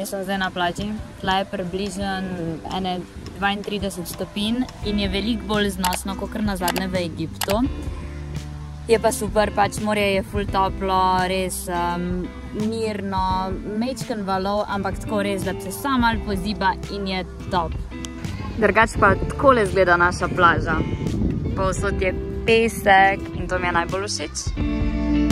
Jaz sem zdaj na plaži, tla je približno ene 32 stopinj in je veliko bolj znosno, kot na zadnje v Egiptu. Je pa super, pač morje je full toplo, res um, mirno, mečken valov, ampak tako res, da se samo malo poziba in je top. Drugač pa tako le zgleda naša plaža. Povsod je pesek in to mi je najbolj všeč.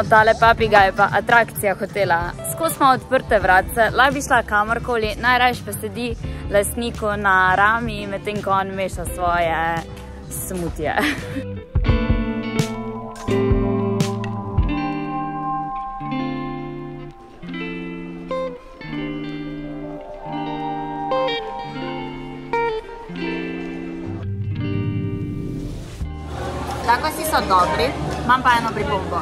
No, tale papiga je pa atrakcija hotela. Skozi smo odprte vratce, lahko bi šla kamorkoli, najrajš pa sedi lastniku na rami, medtem ko on meša svoje smutje. Tako si so dobri, imam pa eno pripombo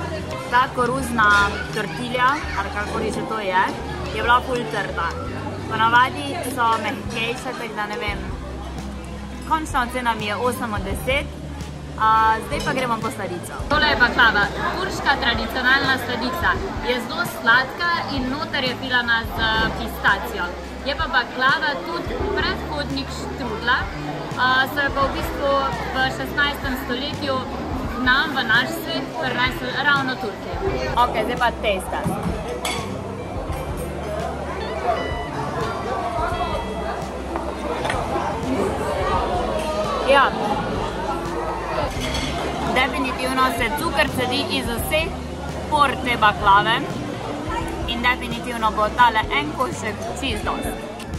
ta koruzna tortilja, ali kako že to je, je bila ful trda. Ponavadi so mehkejše, tako da ne vem. Končna ocena mi je 8 od 10. Uh, zdaj pa gremo po sladico. Tole je baklava. Turška tradicionalna sladica. Je zelo sladka in noter je pilana z pistacijo. Je pa baklava tudi predhodnik štrudla. Uh, so je pa v bistvu v 16. stoletju nam v naš svet prinesli ravno Turke. Ok, zdaj pa testa. Ja, definitivno se cukr cedi iz vseh por te baklave in definitivno bo tale en košek čist dost.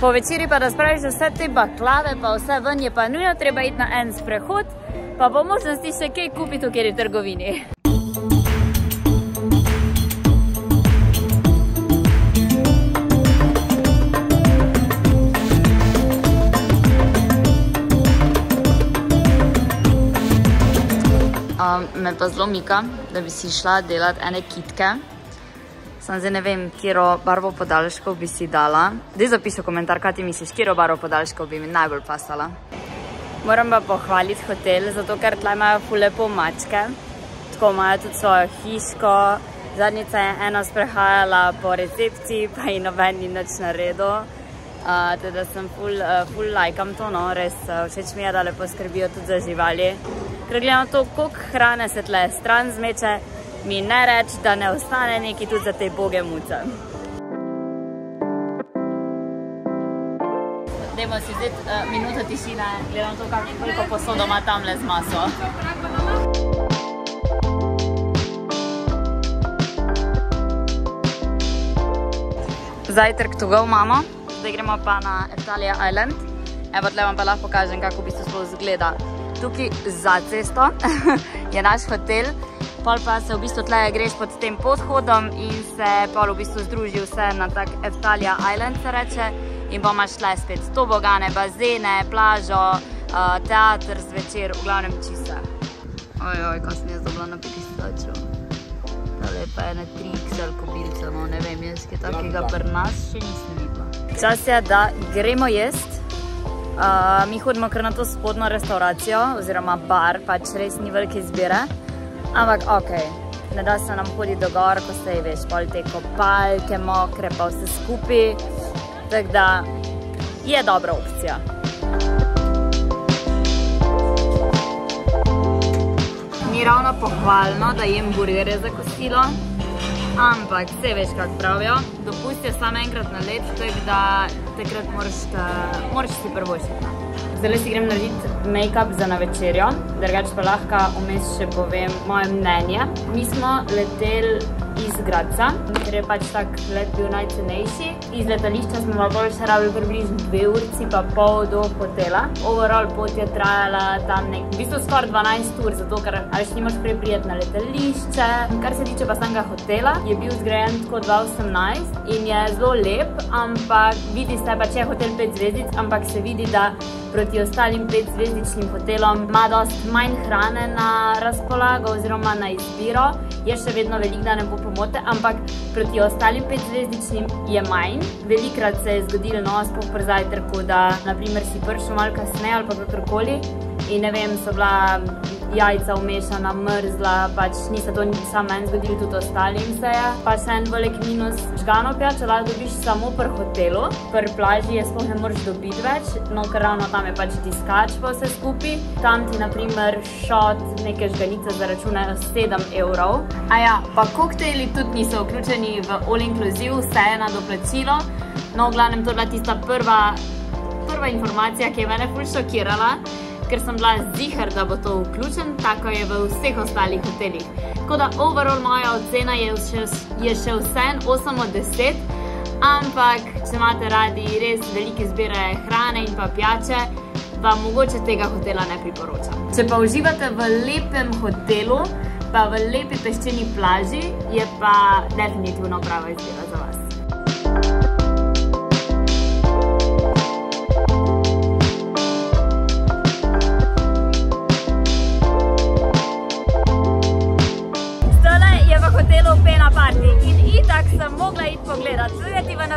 Po večeri pa da spraviš vse te baklave, pa vse ven je pa nujno treba iti na en sprehod, pa po možnosti še kaj kupiti v kjeri trgovini. Me pa zelo mika, da bi si šla delati ene kitke. Sam zdaj ne vem, kjero barvo podaljškov bi si dala. Dej zapiši komentar, kaj ti misliš, kjero barvo podaljškov bi mi najbolj pasala. Moram pa pohvaliti hotel, zato ker tle imajo ful lepo mačke. Tako imajo tudi svojo hiško. Zadnjica je ena sprehajala po recepciji, pa ji noben ni nič naredil. Teda sem ful lajkam to, no, res všeč mi je, da lepo skrbijo tudi za živali. Ker gledam to, koliko hrane se tle stran zmeče, mi ne reč, da ne ostane neki tudi za te boge muce. Dajmo si zdaj uh, minuto tišine, gledam to, koliko posodo ima tamle z maso. Zajtrk to go imamo, zdaj gremo pa na Italia Island. Evo, tle vam pa lahko pokažem, kako v bistvu sploh zgleda. Tukaj za cesto je naš hotel, pol pa se v bistvu tle greš pod tem podhodom in se pol v bistvu združi vse na tak Italia Island se reče in bomo šle spet tobogane, bazene, plažo, uh, teater zvečer, v glavnem čisa. Ojoj, ko sem jaz dobila na pistačo. Tale pa je na 3XL kobilce, no ne vem, jaz je takega pri nas še nisem videla. Čas je, da gremo jest. Uh, mi hodimo kar na to spodno restauracijo, oziroma bar, pač res ni velike izbire. Ampak okay. ne da se nam hodi do gor, ko se je veš, pol te kopalke, mokre, pa vse skupaj. Tako da je dobra opcija. Ni ravno pohvalno, da jem burgerje za kosilo, ampak vse veš, kak pravijo. Dopustijo samo enkrat na let, tako da takrat moraš si prvošiti. Zdaj si grem narediti make-up za na večerjo, drugač pa lahko vmes še povem moje mnenje. Mi smo leteli iz Gradca, ker je pač tak let bil najcenejši. Iz letališča smo pa bolj še rabili približno dve urci pa pol do hotela. Overall pot je trajala tam nek, v bistvu skor 12 ur, zato ker až nimaš prej prijeti na letališče. Kar se tiče pa samega hotela, je bil zgrajen tako 2018 in je zelo lep, ampak vidi se pač je hotel 5 zvezdic, ampak se vidi, da proti ostalim 5 zvezdičnim hotelom ima dost manj hrane na razpolago oziroma na izbiro. Je še vedno velik, da ne bo pomote, ampak proti ostalim 5 zvezdičnim je manj. Velikrat se je zgodilo no, spoh pri zajtrku, da naprimer si prišel malo kasneje ali pa kakorkoli in ne vem, so bila jajca umešana, mrzla, pač ni se to samo meni zgodilo, tudi ostalim se je. Pa še en velik minus, žgano pijačo lahko dobiš samo pri hotelu, pri plaži je sploh ne moreš dobiti več, no ker ravno tam je pač tiskač pa vse skupaj. Tam ti naprimer šot neke žganice zaračunajo 7 evrov. A ja, pa koktejli tudi niso vključeni v all inclusive, vse je na doplačilo. No, v glavnem, to je bila tista prva informacija, ki je mene ful šokirala ker sem bila zihar, da bo to vključen, tako je v vseh ostalih hotelih. Tako da overall moja ocena je še, je še vse 8 od 10, ampak če imate radi res velike zbire hrane in pa pijače, vam mogoče tega hotela ne priporočam. Če pa uživate v lepem hotelu, pa v lepi peščeni plaži, je pa definitivno prava izbira za vas.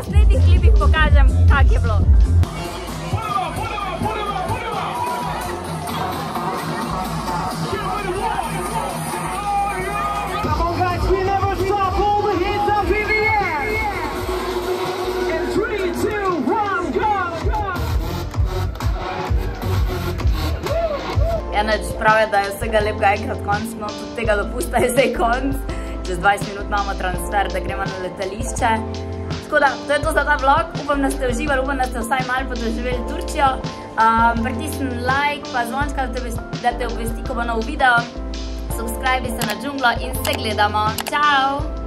Naslednjih klipih pokažem, kak je bilo. Enač pravi, da je vsega lepega enkrat konc, no tudi tega dopusta je zdaj konc. Čez 20 minut imamo transfer, da gremo na letališče. Tako da, to je to za ta vlog. Upam, da ste uživali, upam, da ste vsaj malo podoživeli Turčijo. Um, pritisni like, pa zvončka, da te obvesti, ko bo nov video. Subscribe se na džunglo in se gledamo. Ciao!